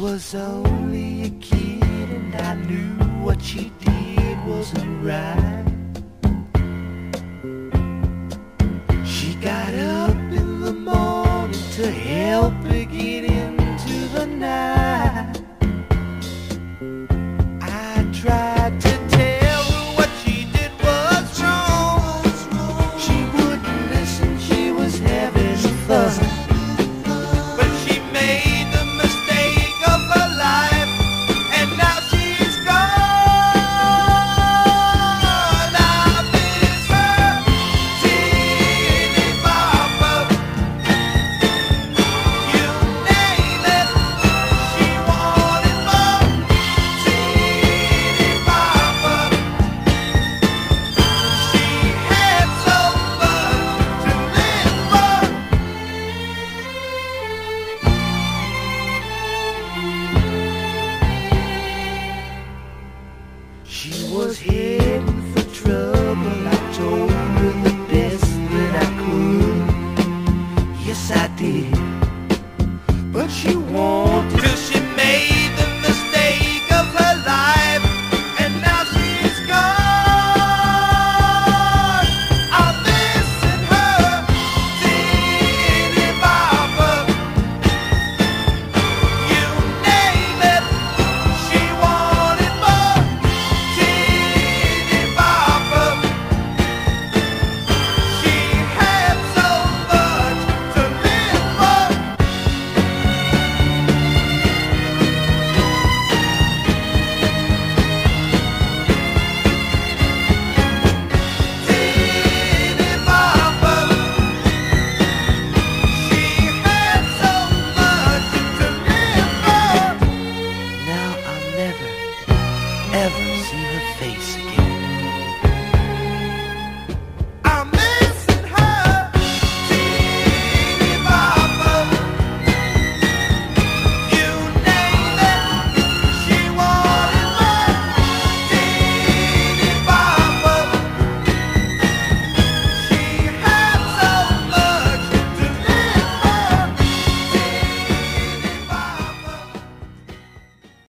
was only a kid and I knew what she did wasn't right. She got up in the morning to help yes I did, but you won't. Till she ever.